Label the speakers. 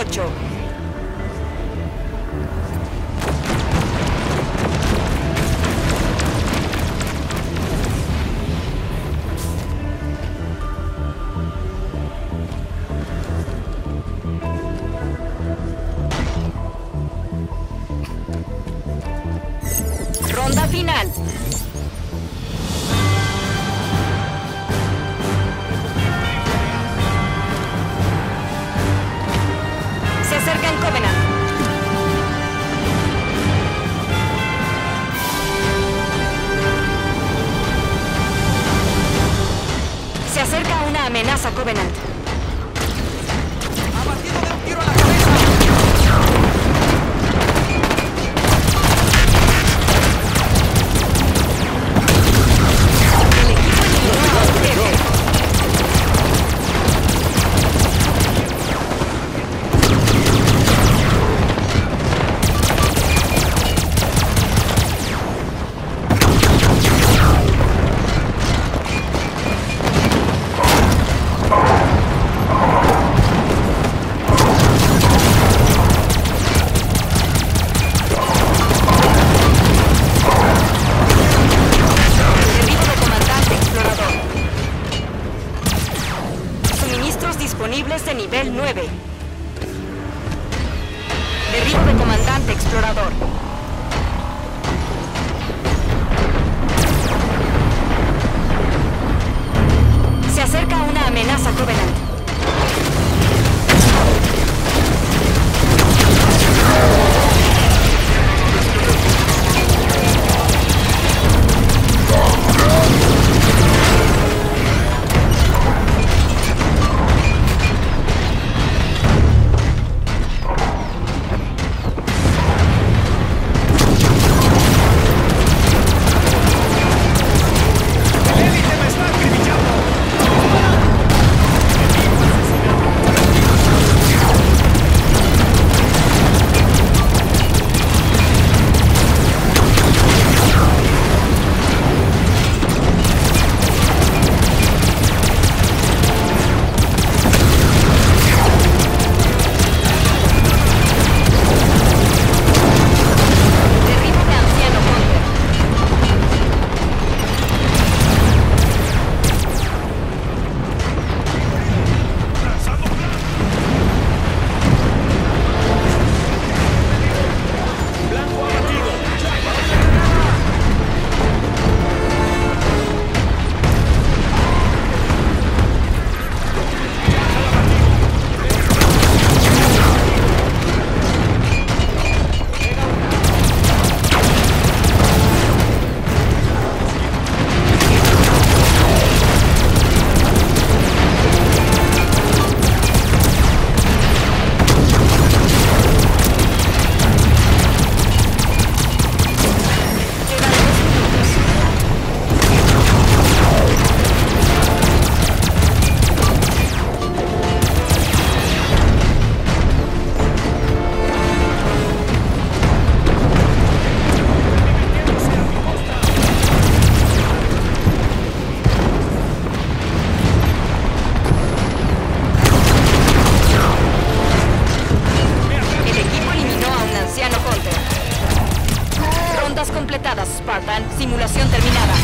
Speaker 1: 8. Ronda final. amenaza Covenant. disponibles de nivel 9. Derribo de comandante explorador. Simulación terminada.